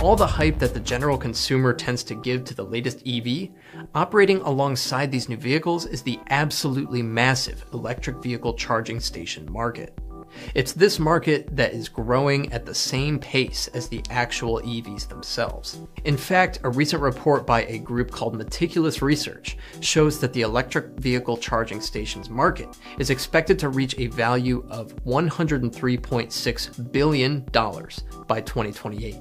all the hype that the general consumer tends to give to the latest EV, operating alongside these new vehicles is the absolutely massive electric vehicle charging station market. It's this market that is growing at the same pace as the actual EVs themselves. In fact, a recent report by a group called Meticulous Research shows that the electric vehicle charging stations market is expected to reach a value of $103.6 billion by 2028.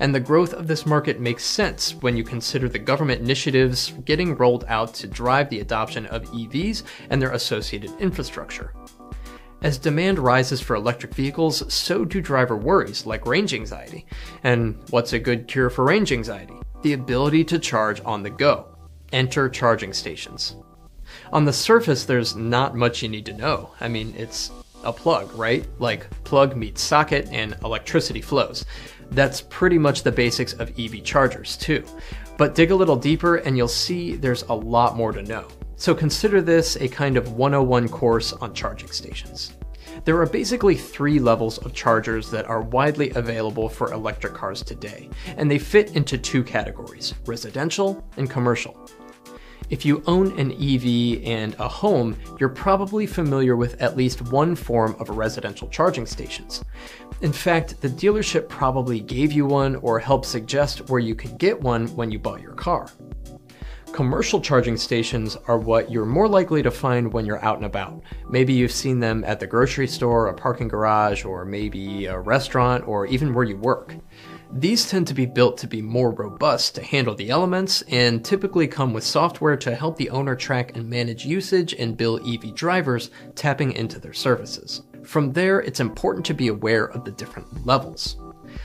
And the growth of this market makes sense when you consider the government initiatives getting rolled out to drive the adoption of EVs and their associated infrastructure. As demand rises for electric vehicles, so do driver worries like range anxiety. And what's a good cure for range anxiety? The ability to charge on the go. Enter charging stations. On the surface, there's not much you need to know. I mean, it's a plug, right? Like plug meets socket and electricity flows. That's pretty much the basics of EV chargers, too. But dig a little deeper and you'll see there's a lot more to know. So consider this a kind of 101 course on charging stations. There are basically three levels of chargers that are widely available for electric cars today, and they fit into two categories residential and commercial. If you own an EV and a home, you're probably familiar with at least one form of residential charging stations. In fact, the dealership probably gave you one or helped suggest where you could get one when you bought your car. Commercial charging stations are what you're more likely to find when you're out and about. Maybe you've seen them at the grocery store, a parking garage, or maybe a restaurant, or even where you work. These tend to be built to be more robust to handle the elements and typically come with software to help the owner track and manage usage and bill EV drivers tapping into their services. From there, it's important to be aware of the different levels.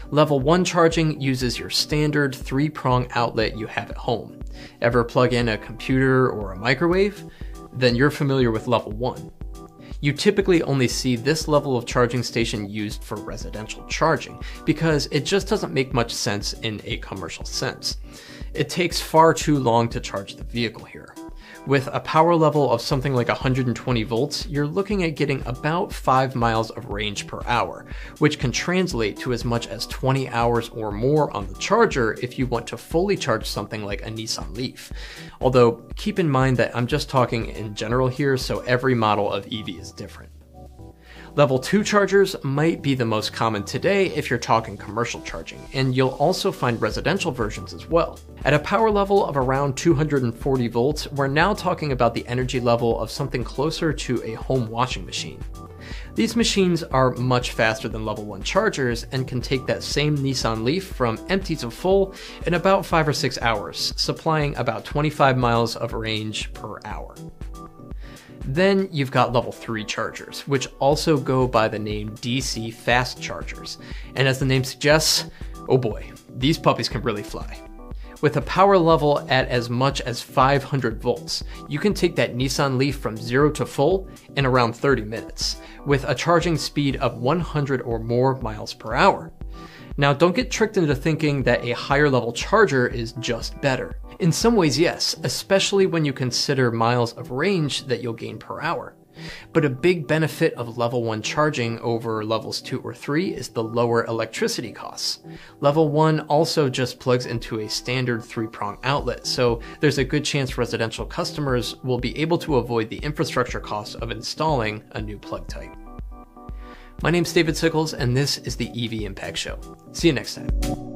Level 1 charging uses your standard three prong outlet you have at home. Ever plug in a computer or a microwave? Then you're familiar with level 1. You typically only see this level of charging station used for residential charging because it just doesn't make much sense in a commercial sense. It takes far too long to charge the vehicle here. With a power level of something like 120 volts, you're looking at getting about 5 miles of range per hour, which can translate to as much as 20 hours or more on the charger if you want to fully charge something like a Nissan Leaf. Although, keep in mind that I'm just talking in general here, so every model of EV is different. Level 2 chargers might be the most common today if you're talking commercial charging, and you'll also find residential versions as well. At a power level of around 240 volts, we're now talking about the energy level of something closer to a home washing machine. These machines are much faster than level 1 chargers and can take that same Nissan Leaf from empty to full in about 5 or 6 hours, supplying about 25 miles of range per hour. Then you've got level 3 chargers, which also go by the name DC fast chargers. And as the name suggests, oh boy, these puppies can really fly. With a power level at as much as 500 volts, you can take that Nissan Leaf from zero to full in around 30 minutes, with a charging speed of 100 or more miles per hour. Now, don't get tricked into thinking that a higher level charger is just better. In some ways, yes, especially when you consider miles of range that you'll gain per hour. But a big benefit of level 1 charging over levels 2 or 3 is the lower electricity costs. Level 1 also just plugs into a standard 3 prong outlet, so there's a good chance residential customers will be able to avoid the infrastructure costs of installing a new plug type. My name's David Sickles, and this is the EV Impact Show. See you next time.